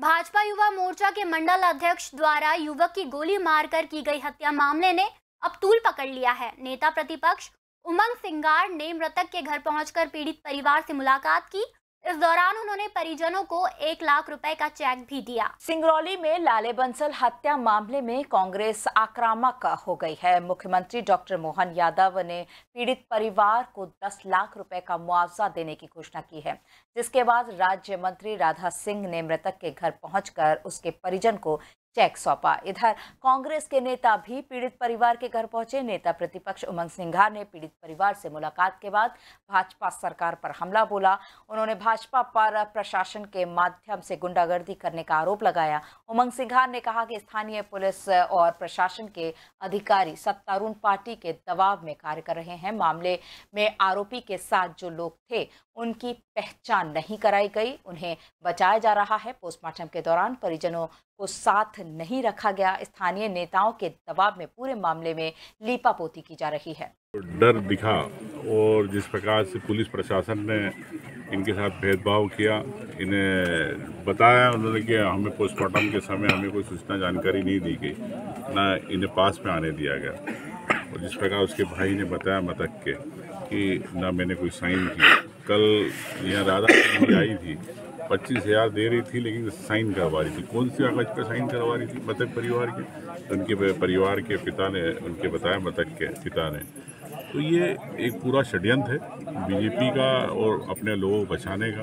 भाजपा युवा मोर्चा के मंडल अध्यक्ष द्वारा युवक की गोली मारकर की गई हत्या मामले ने अब तूल पकड़ लिया है। नेता प्रतिपक्ष उमंग सिंगार ने मृतक के घर पहुंचकर पीड़ित परिवार से मुलाकात की। इस दौरान उन्होंने परिजनों को एक लाख रुपए का चेक भी दिया। सिंगरौली में लाले बंसल हत्या मामले में कांग्रेस आक्रामक हो गई है। मुख्यमंत्री डॉक्टर मोहन यादव ने पीड़ित परिवार को 10 लाख रुपए का मुआवजा देने की घोषणा की है, जिसके बाद राज्य मंत्री राधा सिंह ने मृतक के घर पहुंचकर उसके परिजन को चेक सौंपा। इधर कांग्रेस के नेता भी पीड़ित परिवार के घर पहुँचे। नेता प्रतिपक्ष उमंग सिंघार ने पीड़ित परिवार से मुलाकात के बाद भाजपा सरकार पर हमला बोला। उन्होंने भाजपा पर प्रशासन के माध्यम से गुंडागर्दी करने का आरोप लगाया। उमंग सिंघार ने कहा कि स्थानीय पुलिस और प्रशासन के अधिकारी सत्तारूढ़ पार्टी के दबाव में कार्य कर रहे हैं। मामले में आरोपी के साथ जो लोग थे, उनकी पहचान नहीं कराई गई। उन्हें बचाया जा रहा है। पोस्टमार्टम के दौरान परिजनों को साथ नहीं रखा गया। स्थानीय नेताओं के दबाव में पूरे मामले में लीपापोती की जा रही है। डर दिखा और जिस प्रकार से पुलिस प्रशासन ने इनके साथ भेदभाव किया, इन्हें बताया, उन्होंने कि हमें पोस्टमार्टम के समय हमें कोई सूचना, जानकारी नहीं दी गई, ना इन्हें पास में आने दिया गया। और जिस प्रकार उसके भाई ने बताया मतक के कि ना मैंने कोई साइन किया कल यहाँ राधा आई थी पच्चीस हज़ार दे रही थी, लेकिन साइन करवा रही थी। कौन सी कागज़ पर साइन करवा रही थी? मतक परिवार के? तो उनके परिवार के पिता ने, उनके बताया मतक के पिता ने। तो ये एक पूरा षडयंत्र है, बीजेपी का और अपने लोगों को बचाने का।